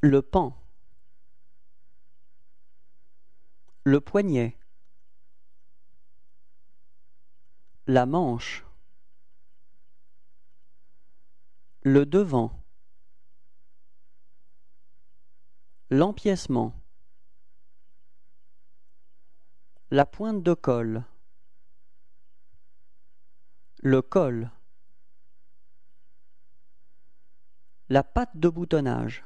Le pan. Le poignet. La manche. Le devant. L'empiècement. La pointe de colle. Le col. La patte de boutonnage.